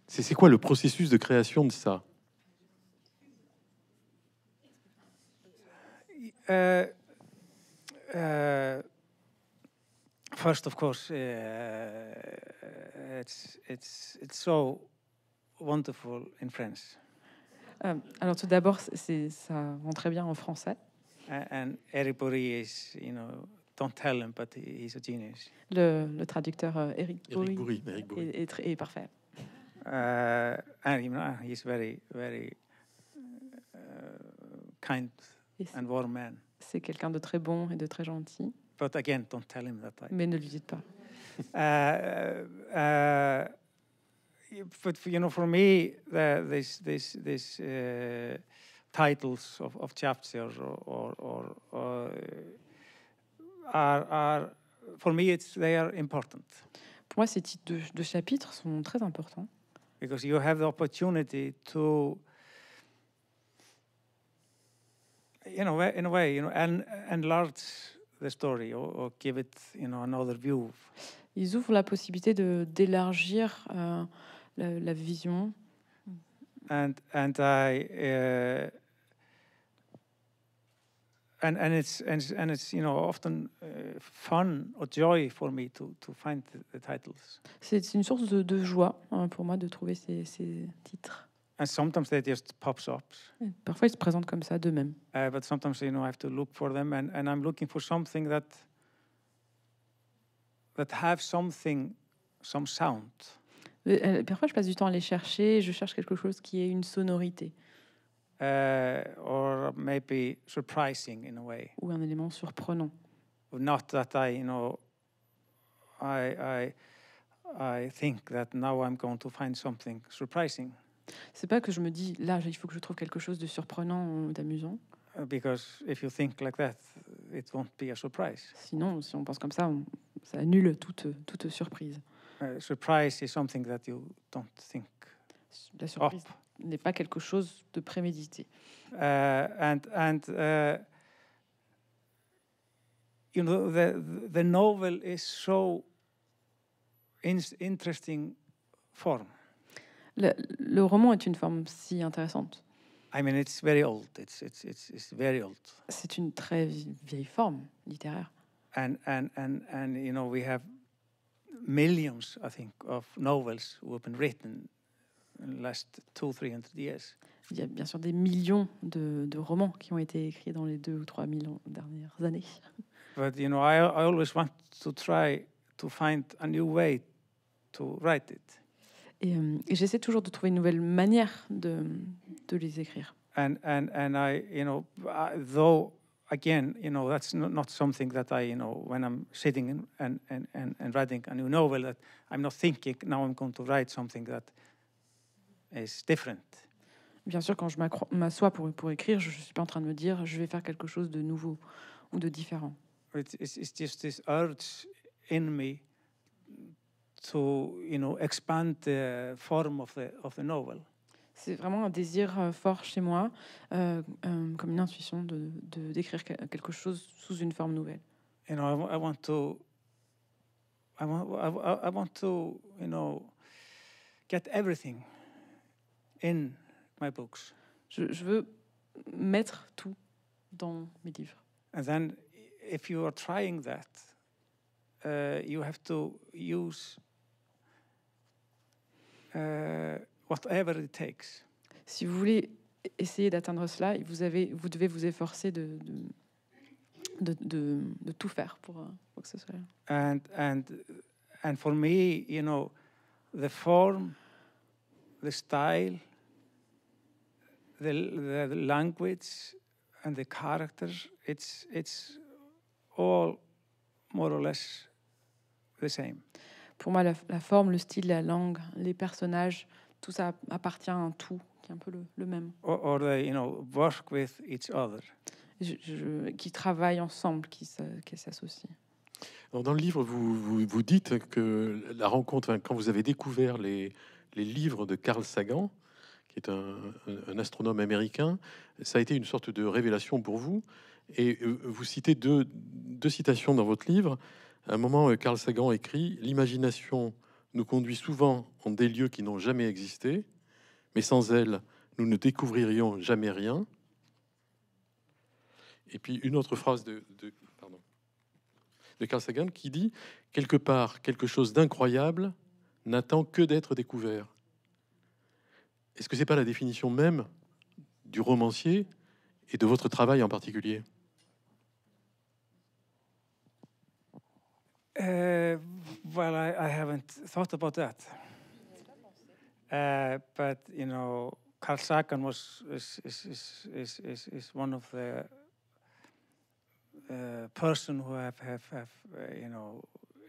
C'est quoi le processus de création de ça? Uh, uh, first, of course, uh, it's it's it's so wonderful in French, Euh, alors tout d'abord, ça rend très bien en français. And everybody is, you know, don't tell him, but he- he's a genius. Le, le traducteur euh, Eric Éric Bourri Bourri, Éric Bourri. est, est très- est parfait. Uh, and you know, he's very, very uh, kind and warm man. C'est quelqu'un de très bon et de très gentil, But again, don't tell him that. I, mais ne lui dites pas. uh, uh, but you know, for me, the, this this this uh, titles of, of chapters or or, or, or are are for me it's they are important Pour moi, ces titres de, de chapitres sont très importants because you have the opportunity to you know in a way you know en, enlarge the story or, or give it you know another view? Ils ouvrent la possibilité de d'élargir euh, la, la vision. and and I uh, and and it's and it's, and it's you know often uh, fun or joy for me to to find the, the titles C'est c'est une source de, de joie hein, pour moi de trouver ces, ces titres. And sometimes they just pops up parfois, ils se présentent comme ça d'eux-mêmes. uh, but sometimes you know I have to look for them and and I'm looking for something that that have something some sound Euh, euh, Parfois, je passe du temps à les chercher. Je cherche quelque chose qui ait une sonorité uh, or maybe surprising in a way ou un élément surprenant. not that I, you know, I, I, I think that now I'm going to find something surprising C'est pas que je me dis là, il faut que je trouve quelque chose de surprenant ou d'amusant. uh, because if you think like that, it won't be a surprise. Sinon, si on pense comme ça, on- ça annule toute, toute surprise. Uh, surprise is something that you don't think La surprise n'est pas quelque chose de prémédité. Uh, and and uh, you know the the novel is so in interesting form. Le, le roman est une forme si intéressante. I mean, it's very old. It's it's it's, it's very old. C'est une très vie- vieille forme littéraire. and and and and you know we have millions i think of novels who have been written in the last two three hundred years Il y a bien sûr des millions de, de romans qui ont été écrits dans les deux ou trois mille dernières années. but you know I, I always want to try to find a new way to write it Et, euh, et j'essaie toujours de trouver une nouvelle manière de, de les écrire. and and and i you know though again you know that's not, something that i you know when i'm sitting in, and, and and and writing a new novel that i'm not thinking now i'm going to write something that is different Bien sûr, quand je m'assois pour, pour écrire, je ne suis pas en train de me dire je vais faire quelque chose de nouveau ou de différent. It's, it's, it's just this urge in me to, you know, expand the form of the of the novel. C'est vraiment un désir euh, fort chez moi, euh, euh, comme une intuition de d'écrire que- quelque chose sous une forme nouvelle. You know, I, I want to I want, I, I- want to, you know, get everything in my books. Je, je veux mettre tout dans mes livres. And then, if you are trying that, uh, you have to use Uh, whatever it takes. Si vous voulez essayer d'atteindre cela, vous, avez, vous devez vous efforcer de, de, de, de- de tout faire pour, euh, pour que ce soit. And and and for me, you know, the form, the style, the, the, the language, and the characters, it's it's all more or less the same. Pour moi, la, la forme, le style, la langue, les personnages, tout ça appartient à un tout qui est un peu le, le même, Or, or they, you know, work with each other. Je- je- qui travaillent ensemble, qui s'a- qui s'associent. Alors, dans le livre, vous, vous, vous dites que la rencontre, enfin, quand vous avez découvert les, les livres de Carl Sagan, qui est un, astronome américain, ça a été une sorte de révélation pour vous. Et euh, vous citez deux, deux citations dans votre livre. Un moment, euh, Carl Sagan écrit L'imagination nous conduit souvent en des lieux qui n'ont jamais existé, mais sans elle, nous ne découvririons jamais rien. Et puis une autre phrase de, de- Carl Sagan qui dit quelque part quelque chose d'incroyable n'attend que d'être découvert. Est-ce que c'est pas la définition même du romancier et de votre travail en particulier? Uh, well, I, I haven't thought about that. Uh, but you know, Carl Sagan was is is is is, is, is one of the uh, person who have have have uh, you know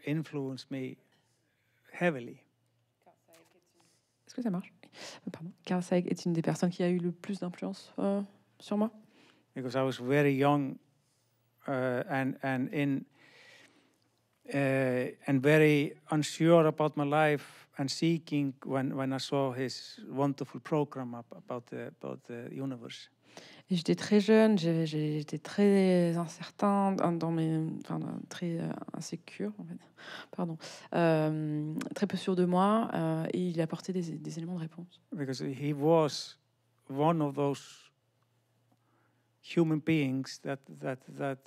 influenced me heavily. Est-ce que ça marche Euh, Pardon. Carl Sagan est une des personnes qui a eu le plus d'influence euh, sur moi. because I was very young uh, and and in uh, and very unsure about my life and seeking when when I saw his wonderful program ab- about the about the universe. J'étais très jeune, j'étais très incertain dans mes, enfin, très euh, insécure, en fait. Pardon, Euh, très peu sûr de moi, euh, et il apportait des, des éléments de réponse. because he was one of those human beings that that that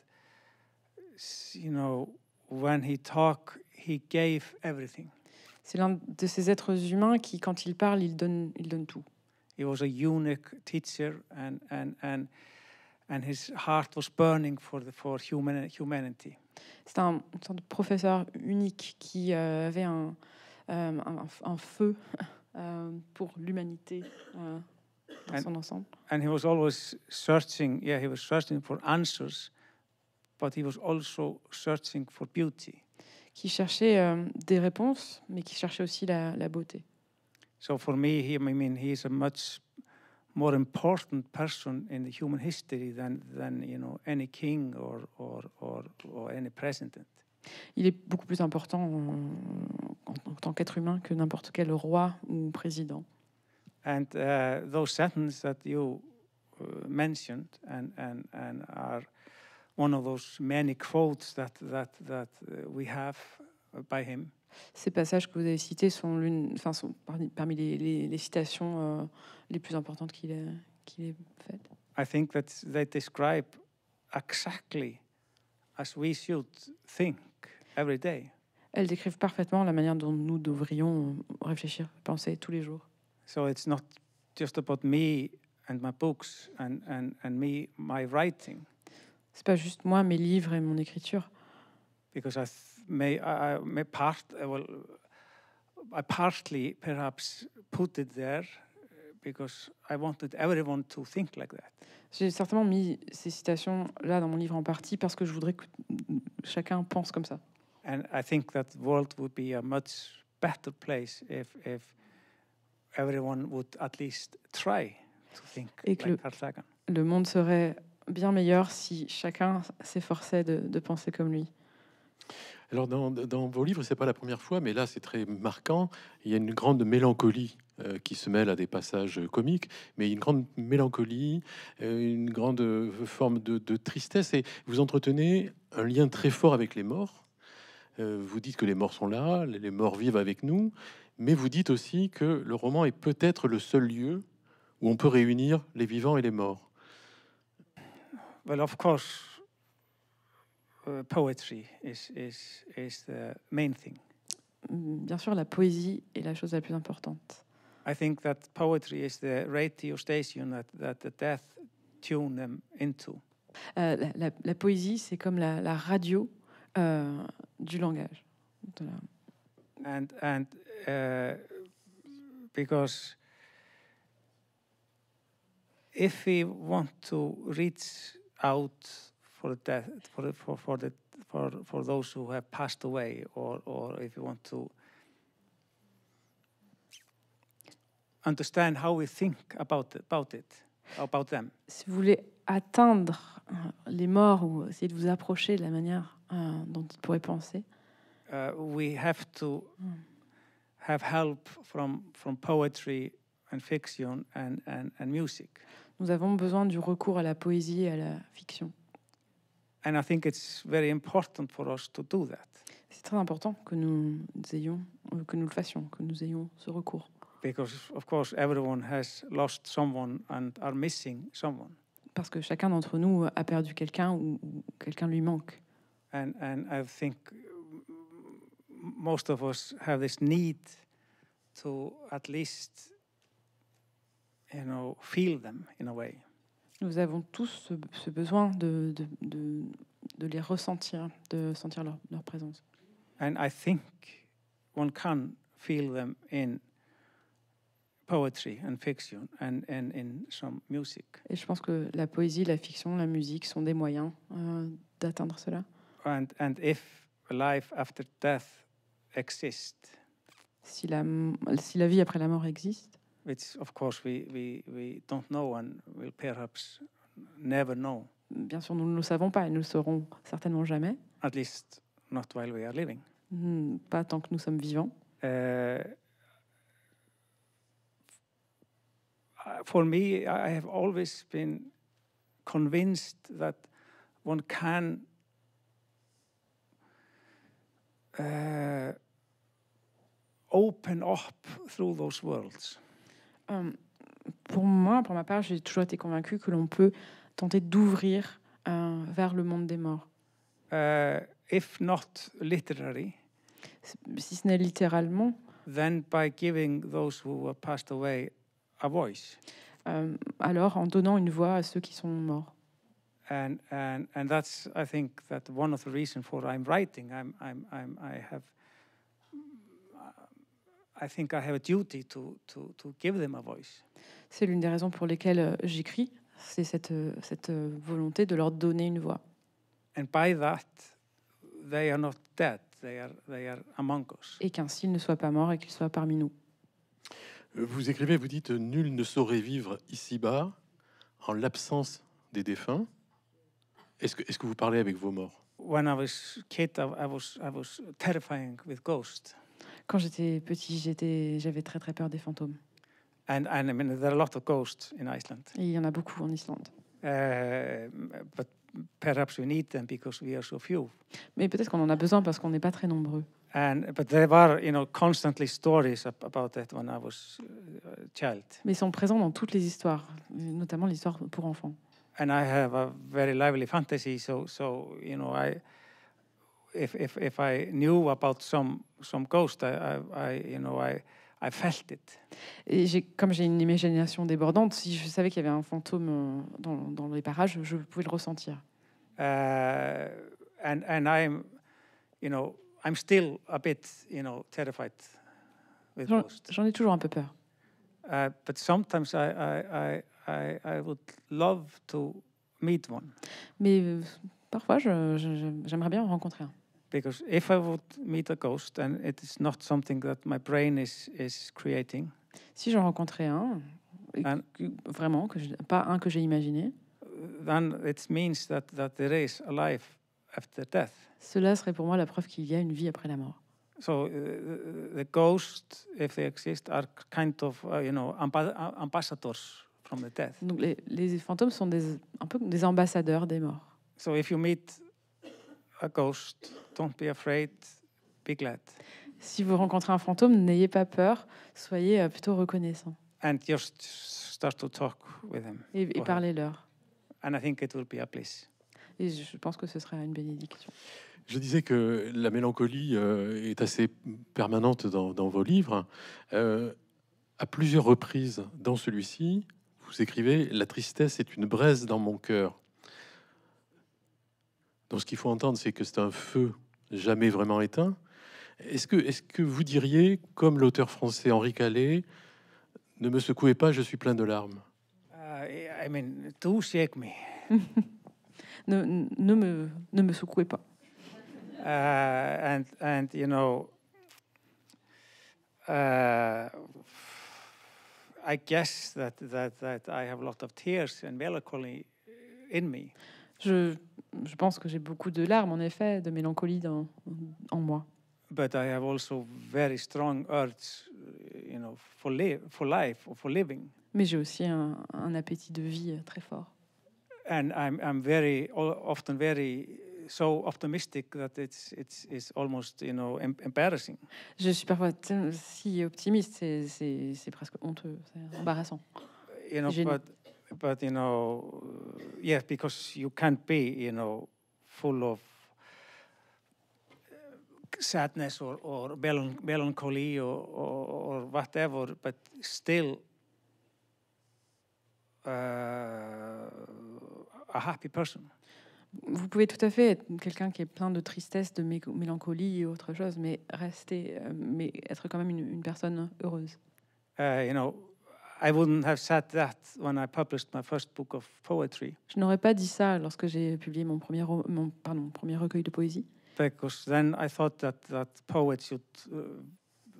you know when he talked he gave everything C'est l'un de ces êtres humains qui, quand il parle, il donne, il donne tout. he was a unique teacher and and and and his heart was burning for the for human humanity C'est un sorte de professeur unique qui euh, avait un, euh, un, un feu euh, pour l'humanité euh, dans And- son ensemble. and he was always searching yeah he was searching for answers but he was also searching for beauty qui cherchait euh, des réponses, mais qui cherchait aussi la, la beauté. So for me, he, I mean, he is a much more important person in the human history than, than you know, any king or, or, or, or any president. Il est beaucoup plus important en, en- tant qu'être humain que n'importe quel roi ou président. And uh, those sentences that you uh, mentioned and, and, and are Ces passages que vous avez cités sont, l'une, enfin, sont parmi, parmi les, les- les citations euh, les plus importantes qu'il ait, qu'il ait faites. I think that they describe exactly as we should think every day. Elles décrivent parfaitement la manière dont nous devrions réfléchir, penser tous les jours. So it's not just about me and my books and, and, and me, my writing, C'est pas juste moi, mes livres et mon écriture, because I may, I, may part, uh, well, I partly perhaps put it there uh, because I wanted everyone to think like that. J'ai certainement mis ces citations là dans mon livre en partie parce que je voudrais que chacun pense comme ça. And I think that the world would be a much better place if, if everyone would at least try to think Et que like le- Carl Sagan. Le monde serait bien meilleur si chacun s'efforçait de, penser comme lui. Alors dans, vos livres, c'est pas la première fois, mais là c'est très marquant. Il y a une grande mélancolie euh, qui se mêle à des passages comiques, mais une grande mélancolie, euh, une grande euh, forme de, tristesse. Et vous entretenez un lien très fort avec les morts. Vous dites que les morts sont là, les morts vivent avec nous, mais vous dites aussi que le roman est peut-être le seul lieu où on peut réunir les vivants et les morts. Well, of course, uh, poetry is, is, is the main thing. Mm, Bien sûr, la poésie est la chose la plus importante. I think that poetry is the radio station that, that the death tune them into. Euh, la, la- la poésie, c'est comme la, la radio euh, du langage. And, and uh, because if we want to reach out for the death, for, the, for, for, the, for, for those who have passed away, or, or if you want to understand how we think about it, about it, about them, Si vous voulez atteindre euh, les morts ou essayer de vous approcher de la manière euh, dont ils pourraient penser, uh, we have to Mm. have help from, from poetry and fiction and, and, and music. Nous avons besoin du recours à la poésie et à la fiction. And I think it's very important for us to do that C'est très important que nous ayons, euh, que nous le fassions, que nous ayons ce recours. because, of course, everyone has lost someone and are missing someone. Parce que chacun d'entre nous a perdu quelqu'un ou, ou quelqu'un lui manque. And, and I think most of us have this need to at least, you know, feel them in a way. Nous avons tous ce, ce besoin de, de, de, de les ressentir, de sentir leur, leur présence. And I think one can feel them in poetry and fiction and, and in some music. Et je pense que la poésie, la fiction, la musique sont des moyens euh, d'atteindre cela. And, and if a life after death exists, Si la, m- si la vie après la mort existe, which of course we, we, we don't know and will perhaps never know, bien sûr, nous ne le savons pas et nous le saurons certainement jamais, at least not while we are living. Hmm, pas tant que nous sommes vivants. Uh, for me, I have always been convinced that one can uh, open up through those worlds. Pour moi, pour ma part, j'ai toujours été convaincue que l'on peut tenter d'ouvrir euh, vers le monde des morts. Uh, if not literary, Si ce n'est littéralement, then by giving those who have passed away a voice. euh, alors en donnant une voix à ceux qui sont morts. and and and that's I think that one of the reasons for I'm writing. I'm I'm I'm I have. I think I have a duty to to to give them a voice, C'est l'une des raisons pour lesquelles euh, j'écris. C'est cette, euh, cette euh, volonté de leur donner une voix. and by that, they are not dead. They are they are among us. Et qu'ainsi ils ne soient pas morts et qu'ils soient parmi nous. Vous écrivez, vous dites Nul ne saurait vivre ici-bas en l'absence des défunts. Est-ce que, est que vous parlez avec vos morts? When I was kid, I, I was I was terrifying with ghosts, Quand j'étais petit, j'étais, j'avais très très peur des fantômes. and and I mean there are a lot of ghosts in Iceland, Et il y en a beaucoup en Islande. uh, but perhaps we need them because we are so few. Mais peut-être qu'on en a besoin parce qu'on n'est pas très nombreux. And but there were, you know, constantly stories ab- about that when I was uh, a child. Mais ils sont présents dans toutes les histoires, notamment l'histoire pour enfants. And I have a very lively fantasy, so so you know, I if if if I knew about some some ghost, I I, I you know I I felt it. Et j'ai, comme j'ai une imagination débordante, si je savais qu'il y avait un fantôme euh, dans, dans les parages, je pouvais le ressentir. Uh, and and I'm, you know, I'm still a bit, you know, terrified with J'en, ghosts. j'en ai toujours un peu peur. Uh, but sometimes I, I I I I would love to meet one. Mais euh, parfois, je- je- je- j'aimerais bien en rencontrer un. Because if I would meet a ghost and it is not something that my brain is is creating, Si j'en rencontrais un, que- vraiment, que je- pas un que j'ai imaginé, then it means that that there is a life after death. cela serait pour moi la preuve qu'il y a une vie après la mort. So uh, the ghosts, if they exist, are kind of uh, you know uh, ambassadors from the death. Donc les, les fantômes sont des, un peu des ambassadeurs des morts. So if you meet a ghost, don't be afraid. be glad. Si vous rencontrez un fantôme, n'ayez pas peur, soyez euh, plutôt reconnaissant And just start to talk with him. et, et parlez-leur. And I think it will be a bliss. Et je pense que ce serait une bénédiction. Je disais que la mélancolie euh, est assez permanente dans, dans vos livres. Euh, à plusieurs reprises dans celui-ci, vous écrivez La tristesse est une braise dans mon cœur. Donc, ce qu'il faut entendre, c'est que c'est un feu jamais vraiment éteint. Est-ce que, est que vous diriez, comme l'auteur français Henri Calais, ne me secouez pas, je suis plein de larmes Uh, I mean, shake me. Ne, ne, me, ne me secouez pas. Uh, and and you know, uh, I guess that that that I have a lot of tears and melancholy in me. Je, je pense que j'ai beaucoup de larmes, en effet, de mélancolie dans, en moi. but I have also very strong urge, you know, for life, or for living. Mais j'ai aussi un, un appétit de vie euh, très fort. And I'm I'm very often very so optimistic that it's it's it's almost you know em- embarrassing. Je suis parfois si optimiste, c'est- presque honteux, c'est embarrassant. You know, Gênant. but but you know, yeah, because you can't be you know full of uh, sadness or or melan- melancholy or, or or whatever, but still uh, a happy person. Vous pouvez tout à fait être quelqu'un qui est plein de tristesse, de mé- mélancolie et autre chose, mais rester, euh, mais être quand même une, une personne heureuse. Uh, you know, I wouldn't have said that when I published my first book of poetry, Je n'aurais pas dit ça lorsque j'ai publié mon premier, mon, pardon, mon premier recueil de poésie, because then I thought that that poets should uh,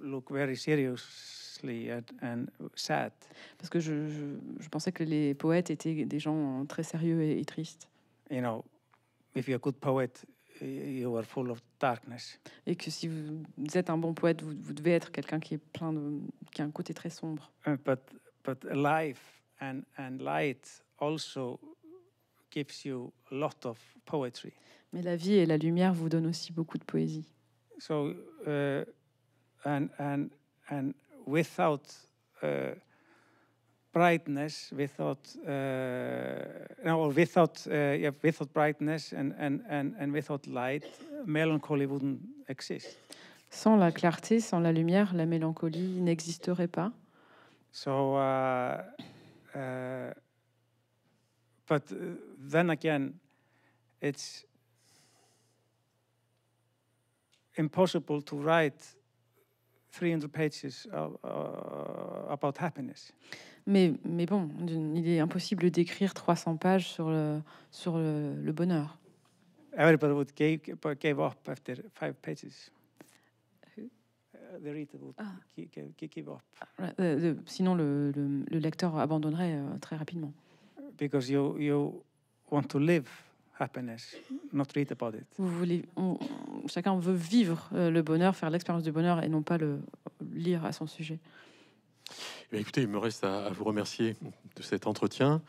look very seriously and, and sad. parce que je, je- je pensais que les poètes étaient des gens très sérieux et, et tristes, You know, if you're a good poet, you are full of darkness. et que si vous êtes un bon poète, vous, vous devez être quelqu'un qui est plein de, qui a un côté très sombre. Uh, but but life and and light also gives you a lot of poetry. Mais la vie et la lumière vous donnent aussi beaucoup de poésie. So uh, and and and without uh, brightness, without uh, no, or without uh, yeah, without brightness and, and and and without light, melancholy wouldn't exist. Sans la clarté, sans la lumière, la mélancolie n'existerait pas. So, uh, uh, but uh, then again, it's impossible to write 300 pages of, uh, about happiness. Mais, mais bon, il est impossible d'écrire 300 pages sur le, sur le, le bonheur. Everybody would give, gave up after five pages. Ah. sinon, le, le- le lecteur abandonnerait euh, très rapidement. because you you want to live happiness, not read about it. Vous voulez, on- chacun veut vivre euh, le bonheur, faire l'expérience du bonheur et non pas le lire à son sujet. Eh bien, écoutez, il me reste à, à vous remercier de cet entretien.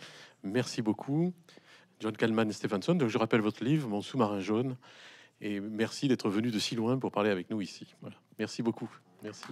Merci beaucoup, John Kalman et Stephenson. Donc, je rappelle votre livre, Mon sous-marin jaune. Et merci d'être venu de si loin pour parler avec nous ici. Merci beaucoup. Merci.